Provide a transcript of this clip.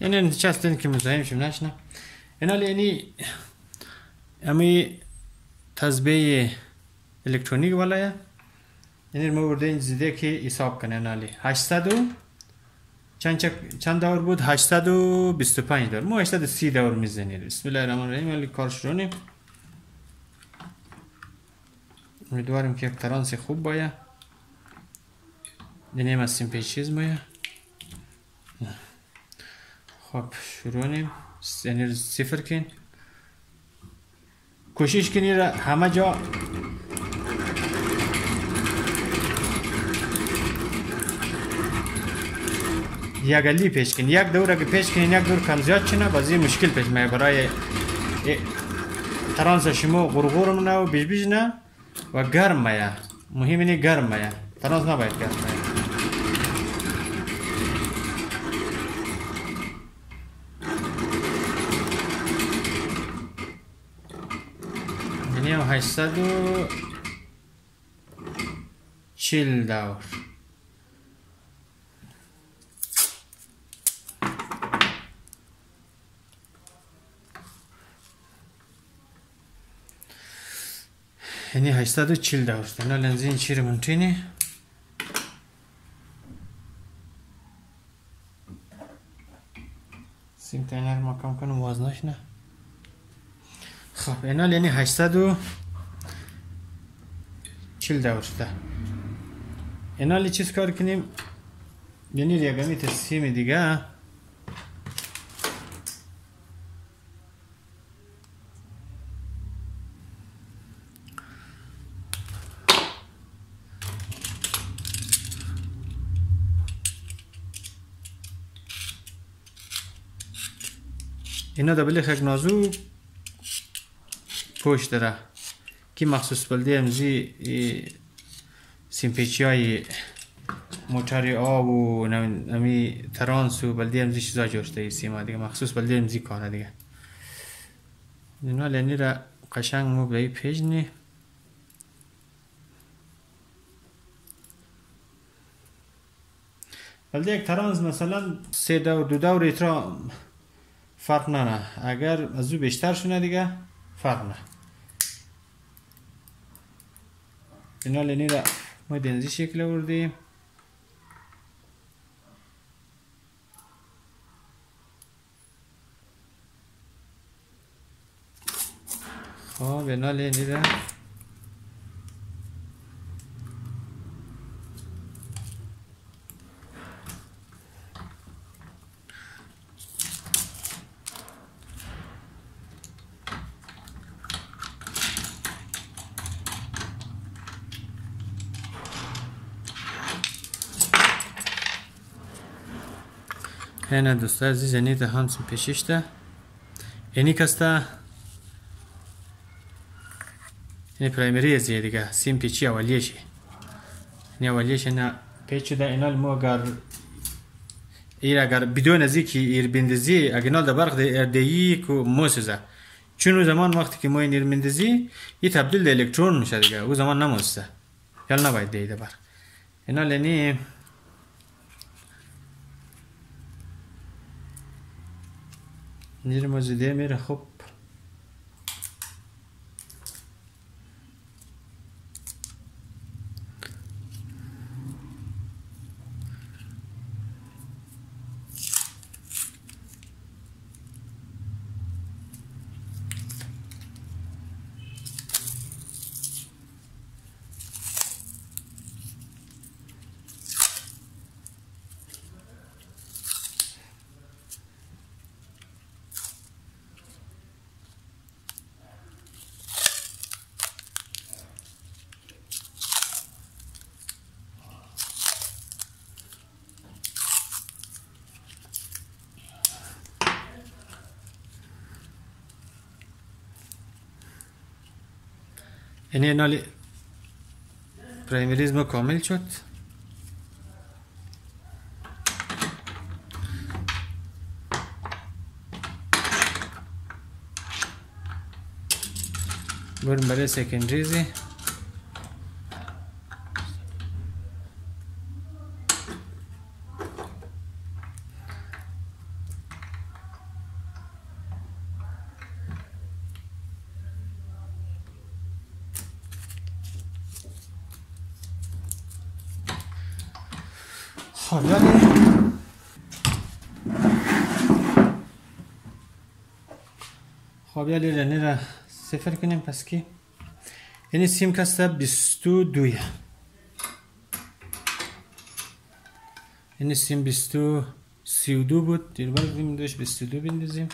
یعنی نشستن که مزاحم شیم نشنه اینا یعنی امی تزبیه الکترونیک والا یعنی ما این زیده که حساب کنه نالی 800 و چند, چند دور بود 825 دور ما 830 دور می‌زنیم بسم الله الرحمن الرحیم ولی کار شروع نیم امیدواریم که یک ترانس خوب باید دنیم از سیم پیچیز باید خب شروع نیم یعنی صفر کن کوشش کنی همه جا. یک علی پیش کن یک دور اگه پیش کنین یک دور کم زیاد چنه بازی مشکل پیش میه برای ترانس شما غرغور نه و بیش بیش نه و گرم میه مهم اینه گرم میه ترانس نباید گرم میه یعنی هم هشتصد و چل دور یعنی 840 داشت اینا لنزین چیره منتینی سیم تاینر ما کم کنم وزنش نه خب اینا یعنی 840 داشته اینا چیز کار کنیم؟ یعنی یگمی تسیم دیگه. اینا دبلی خک نازو. پشت داره که مخصوص بلده امزی سیمپیچی های موتر آب و نمی ترانس و بلده امزی چیزا جوشته ای سیما دیگه. مخصوص بلده امزی کاره دیگه. اینا لینی را قشنگ مو به پیج نی. بلده یک ترانس مثلا سه دور دو دور ایترا فرق نه نه اگر از او بیشتر شونه دیگه. فرق نه اینا لینی را ما دنزی شکل آوردیم خب هنا دوستlar siz یعنی ده همسın peşişte. Kasta یعنی پرایمری ازیه دیگه سیم نه پیچ ده اینال مو اگر بدون ازی که ایر بندزی اگنال ده برق ده اردهی که موسزه چون او زمان وقتی که ما این ایر بندزی یه تبدیل ده الکترون میشه دیگه او زمان نموسته یال نباید دیده برق اینال یعنی Nirmacı demir hop En ali primerizmo Komilčut. Bunun böyle sekincisi. بریم برای سکندریزی خب یعنی خب یعنی رنی را صفر کنیم پس کی؟ یعنی سیم کسته بیستو دویه. یعنی سیم بیستو سی و دو بود دیر بار بیم دوش بیستو دو بندازیم